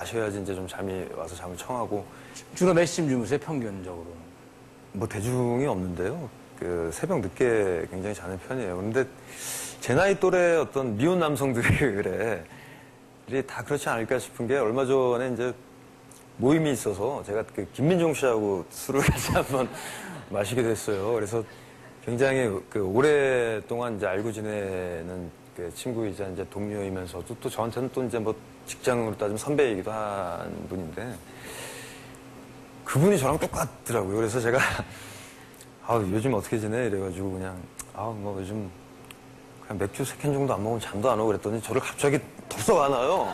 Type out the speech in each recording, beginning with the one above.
마셔야지 이제 좀 잠이 와서 잠을 청하고 주로 몇 시쯤 주무세요, 평균적으로? 뭐 대중이 없는데요. 그 새벽 늦게 굉장히 자는 편이에요. 근데 제 나이 또래 어떤 미혼 남성들의 다 그렇지 않을까 싶은 게 얼마 전에 이제 모임이 있어서 제가 그 김민종 씨하고 술을 같이 한번 마시게 됐어요. 그래서 굉장히 그 오랫동안 이제 알고 지내는 그 친구이자 이제 동료이면서도 또 저한테는 또 이제 뭐 직장으로 따지면 선배이기도 한 분인데 그분이 저랑 똑같더라고요. 그래서 제가 아 요즘 어떻게 지내 이래가지고 그냥 아뭐 요즘 그냥 맥주 세 캔 정도 안 먹으면 잠도 안 오고 그랬더니 저를 갑자기 덥석 안아요.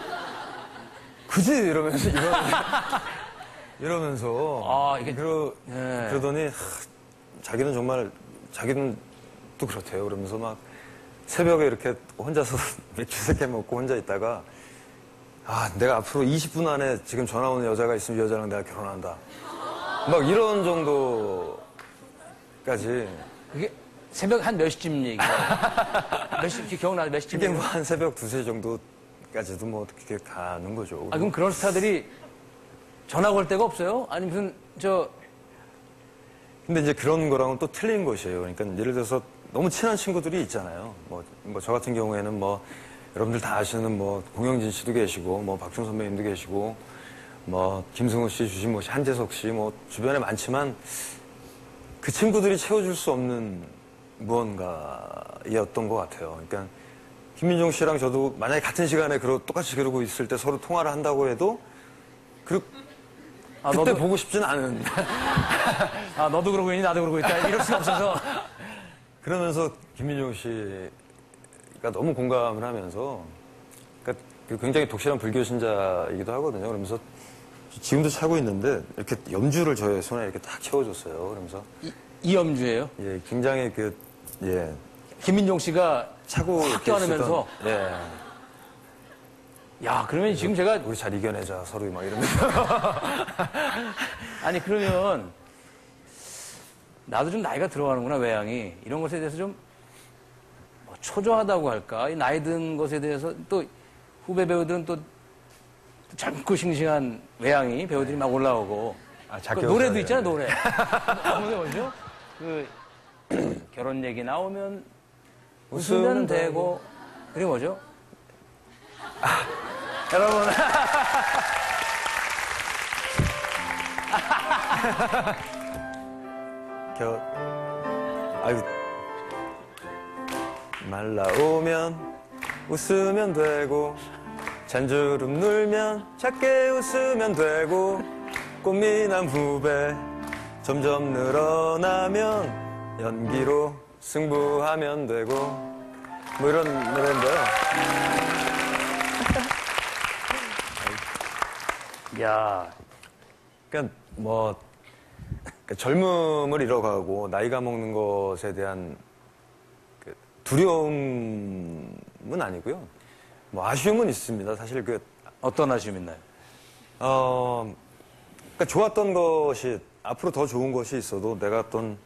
그지 이러면서 이러, 이러면서 아, 이게- 그러, 예. 그러더니 하, 자기는 정말 자기는 또 그렇대요. 그러면서 막 새벽에 이렇게 혼자서 맥주 세 캔 먹고 혼자 있다가 아 내가 앞으로 20분 안에 지금 전화 오는 여자가 있으면 이 여자랑 내가 결혼한다. 막 이런 정도까지 그게 새벽 한 몇 시쯤 얘기해요? 몇 시, 기억나요? 몇 시쯤? 그게 뭐 한 새벽 두세 정도까지도 뭐 어떻게 가는 거죠. 아, 그럼 그런 스타들이 전화 걸 데가 없어요? 아니, 무슨, 저, 근데 이제 그런 거랑은 또 틀린 것이에요. 그러니까 예를 들어서 너무 친한 친구들이 있잖아요. 뭐, 뭐 저 같은 경우에는 뭐 여러분들 다 아시는 뭐 공영진 씨도 계시고 뭐 박중 선배님도 계시고 뭐 김승호 씨, 주신모 씨, 한재석 씨 뭐 주변에 많지만 그 친구들이 채워줄 수 없는 무언가였던 것 같아요. 그러니까 김민종 씨랑 저도 만약에 같은 시간에 그러, 똑같이 그러고 있을 때 서로 통화를 한다고 해도 그, 아, 그때 너도, 보고 싶진 않은 아, 너도 그러고 있니? 나도 그러고 있다. 이럴 수가 없어서. 그러면서 김민종 씨 가 너무 공감을 하면서 그러니까 그 굉장히 독실한 불교 신자이기도 하거든요. 그러면서 지금도 차고 있는데 이렇게 염주를 저의 손에 이렇게 딱 채워줬어요. 그러면서 이, 이 염주예요. 예, 굉장히 그 예, 김민종 씨가 차고 껴안으면서 예, 야, 그러면 지금 제가 우리 잘 이겨내자 서로 막 이러면서 아니 그러면 나도 좀 나이가 들어가는구나 외양이 이런 것에 대해서 좀뭐 초조하다고 할까? 이 나이 든 것에 대해서 또 후배 배우들은 또 젊고 싱싱한 외양이 배우들이 막 올라오고. 아, 그 노래도 웃어야 있잖아 되는데. 노래. 아무도 뭐죠? 그 결혼 얘기 나오면 웃으면 웃으면 되고. 그게 뭐죠? 여러분. 겨 아유 말라오면 웃으면 되고 잔주름 눌면 작게 웃으면 되고 꽃미남 후배 점점 늘어나면 연기로 승부하면 되고 뭐 이런 노래인데요. 야 그러니까 뭐 그러니까 젊음을 잃어가고 나이가 먹는 것에 대한 그 두려움은 아니고요. 뭐 아쉬움은 있습니다. 사실 그 어떤 아쉬움 있나요? 어, 그러니까 좋았던 것이 앞으로 더 좋은 것이 있어도 내가 어떤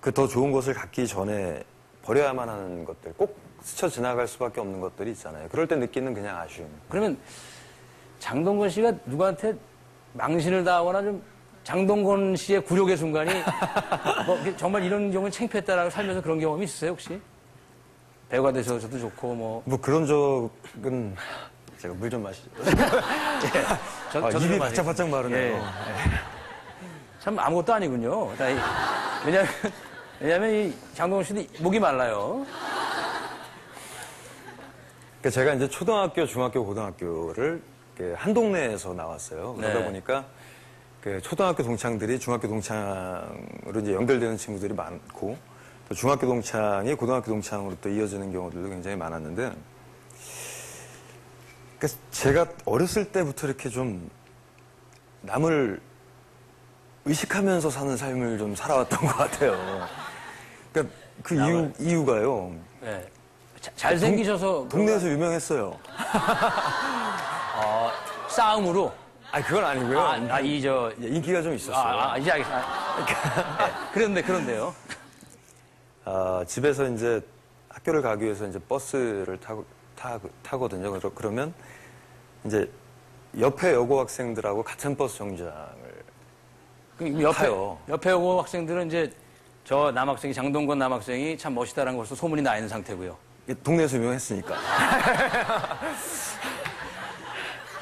그 더 좋은 것을 갖기 전에 버려야만 하는 것들 꼭 스쳐 지나갈 수밖에 없는 것들이 있잖아요. 그럴 때 느끼는 그냥 아쉬움. 그러면 장동건 씨가 누구한테 망신을 당하거나 좀 장동건 씨의 굴욕의 순간이 뭐 정말 이런 경우는 창피했다라고 살면서 그런 경험이 있으세요 혹시? 배우가 되셔서도 좋고 뭐 뭐 그런 적은 제가 물 좀 마시죠. 저, 아, 입이 좀 바짝바짝 마르네요. 예. 참 아무것도 아니군요. 왜냐하면 왜냐하면 이 장동건 씨도 목이 말라요. 그러니까 제가 이제 초등학교, 중학교, 고등학교를 한 동네에서 나왔어요. 그러다 네. 보니까 그 초등학교 동창들이 중학교 동창으로 이제 연결되는 친구들이 많고 또 중학교 동창이 고등학교 동창으로 또 이어지는 경우들도 굉장히 많았는데 그러니까 제가 어렸을 때부터 이렇게 좀 남을 의식하면서 사는 삶을 좀 살아왔던 것 같아요. 그러니까 그 이유, 이유가요. 네. 자- 잘생기셔서 동네에서 유명했어요. 싸움으로 아니 그건 아니고요. 아이저 예, 인기가 좀 있었어요. 아, 아, 이제 알겠어. 아, 네. 그런데 그런데요. 아, 집에서 이제 학교를 가기 위해서 이제 버스를 타고 타, 타거든요. 그러- 그러면 이제 옆에 여고 학생들하고 같은 버스 정류장을 그 옆에, 타요. 옆에 오고 학생들은 이제 저 남학생이, 장동건 남학생이 참 멋있다는 걸 벌써 소문이 나 있는 상태고요. 동네에서 유명했으니까.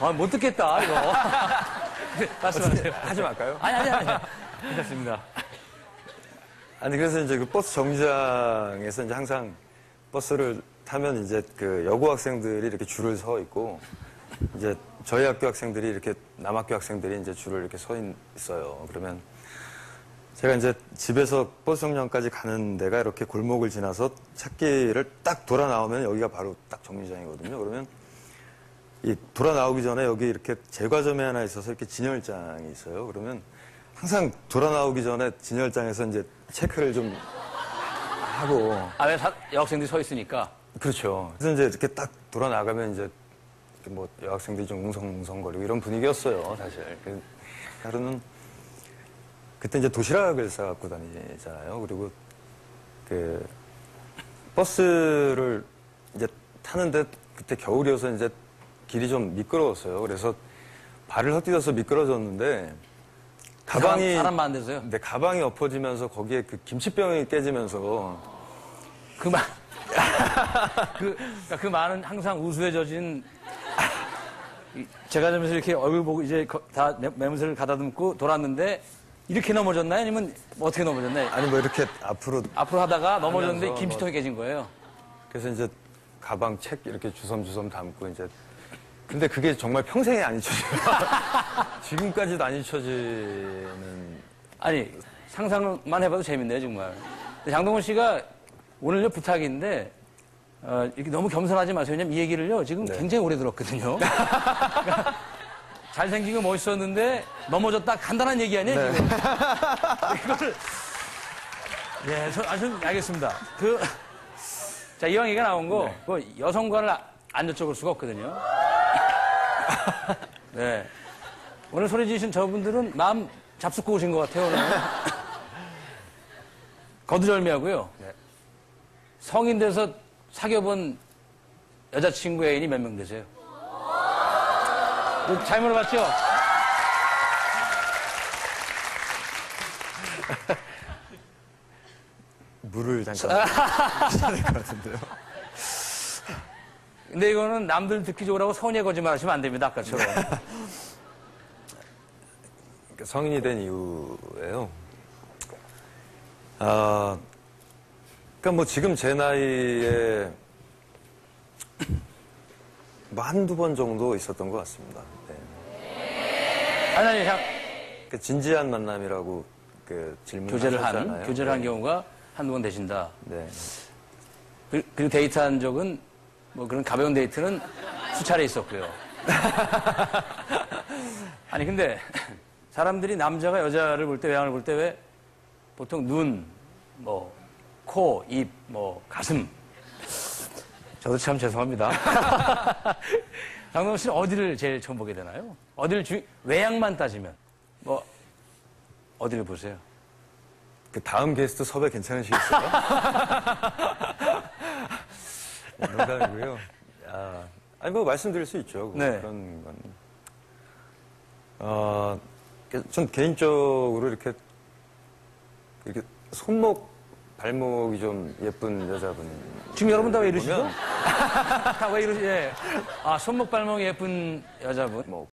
아, 못 듣겠다, 이거. 말씀하세요. 하지 말까요? 아니, 아니, 아니. 괜찮습니다. 아니 그래서 이제 그 버스 정류장에서 이제 항상 버스를 타면 이제 그 여고 학생들이 이렇게 줄을 서 있고 이제 저희 학교 학생들이 이렇게 남학교 학생들이 이제 줄을 이렇게 서 있- 있어요. 그러면 제가 이제 집에서 버스 정류장까지 가는 데가 이렇게 골목을 지나서 찾기를 딱 돌아 나오면 여기가 바로 딱 정류장이거든요. 그러면 이 돌아 나오기 전에 여기 이렇게 제과점이 하나 있어서 이렇게 진열장이 있어요. 그러면 항상 돌아 나오기 전에 진열장에서 이제 체크를 좀 하고 아, 왜 사- 여학생들이 서 있으니까. 그렇죠. 그래서 이제 이렇게 딱 돌아 나가면 이제 뭐 여학생들이 좀 웅성웅성거리고 이런 분위기였어요, 사실. 그 하루는 그때 이제 도시락을 싸갖고 다니잖아요. 그리고 그 버스를 이제 타는데 그때 겨울이어서 이제 길이 좀 미끄러웠어요. 그래서 발을 헛디뎌서 미끄러졌는데 가방이 사람, 사람 많은 데서요. 내 가방이 엎어지면서 거기에 그 김치병이 깨지면서 그 만, 그, 그러니까 그 많은 항상 이 제가 점에서 이렇게 얼굴 보고 이제 거- 다 매- 매문새를 가다듬고 돌았는데 이렇게 넘어졌나요? 아니면 뭐 어떻게 넘어졌나요? 아니 뭐 이렇게 앞으로 앞으로 하다가 넘어졌는데 김치통이 깨진 거예요. 그래서 이제 가방 책 이렇게 주섬주섬 담고 이제 근데 그게 정말 평생에 안 잊혀져요. 지금까지도 안 잊혀지는 아니 상상만 해봐도 재밌네요 정말. 장동건 씨가 오늘요 부탁인데 어, 이렇게 너무 겸손하지 마세요. 왜냐면 이 얘기를요 지금 네. 굉장히 오래 들었거든요. 그러니까 잘생기고 멋있었는데 넘어졌다 간단한 얘기 아니에요 네. 지금. 이거를 예, 저, 아, 전 알겠습니다. 그, 자, 이왕 얘기가 나온 거, 그 여성관을 아- 안 여쭤볼 수가 없거든요. 네. 오늘 소리 지르신 저분들은 마음 잡숫고 오신 것 같아요, 오늘. 거두절미하고요. 네. 성인 돼서 사귀어본 여자친구 애인이 몇 명 되세요? 잘 물어봤죠? 물을 잠깐 될것 같은데요. 근데 이거는 남들 듣기 좋으라고 선의의 거짓말 하시면 안 됩니다, 아까처럼. 그러니까 성인이 된 이후에요. 아, 그러니까 뭐 지금 제 나이에 뭐 한두 번 정도 있었던 것 같습니다. 네. 아니, 아니, 그냥 그 진지한 만남이라고 그 질문을 교제를 한, 하셨잖아요. 교제를 한 네. 경우가 한두 번 되신다. 네. 그- 그리고 데이트한 적은 뭐 그런 가벼운 데이트는 수차례 있었고요. 아니 근데 사람들이 남자가 여자를 볼 때 외양을 볼 때 왜 보통 눈, 뭐 코, 입, 뭐 가슴. 저도 참 죄송합니다. 장동건 씨는 어디를 제일 처음 보게 되나요? 어디를 주 외양만 따지면 뭐 어디를 보세요? 그 다음 게스트 섭외 괜찮으시겠어요? 네, 농담이고요. 아, 아니 뭐 말씀드릴 수 있죠. 뭐 네. 그런 건. 어, 그전 개인적으로 이렇게 이렇게 손목 발목이 좀 예쁜 여자분. 지금 여러분 다 왜 이러시죠? 다 왜 이러시? 예. 아 손목 발목 예쁜 여자분. 뭐